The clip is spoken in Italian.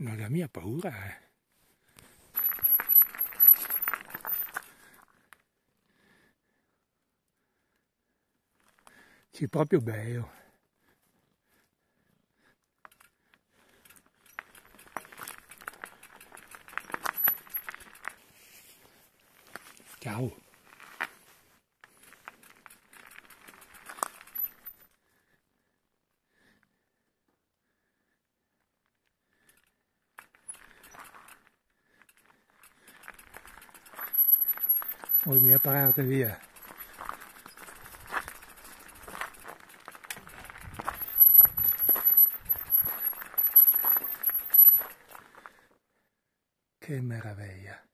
No, la mia paura è... C'è proprio bello. Ciao. Poi mi è parata via. Che meraviglia.